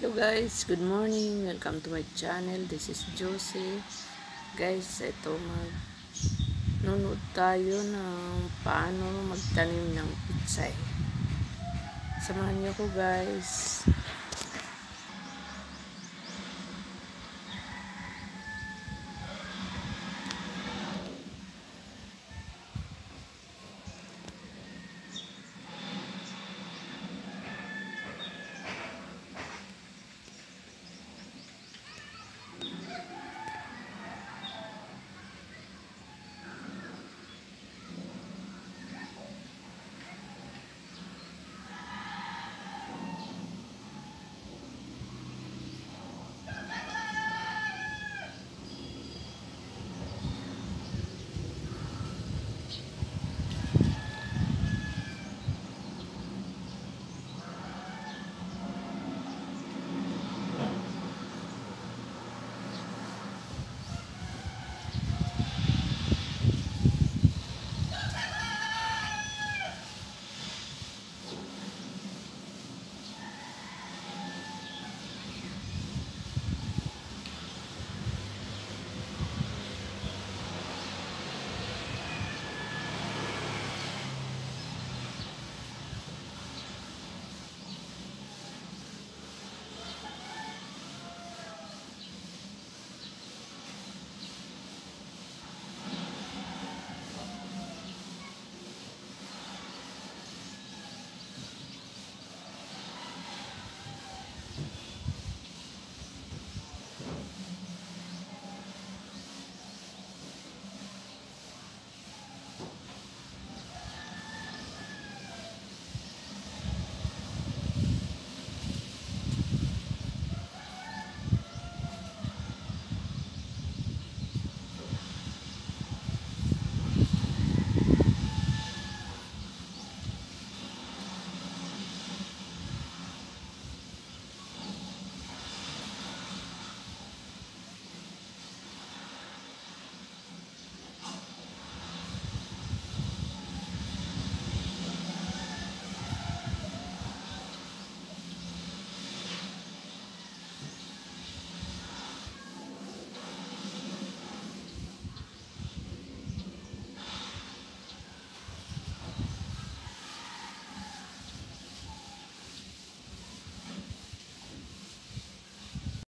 Hello guys, good morning. Welcome to my channel. This is Josie. Guys, ito mag nunod tayo ng paano magtanim ng pitsay. Eh. Samahan niyo ko guys.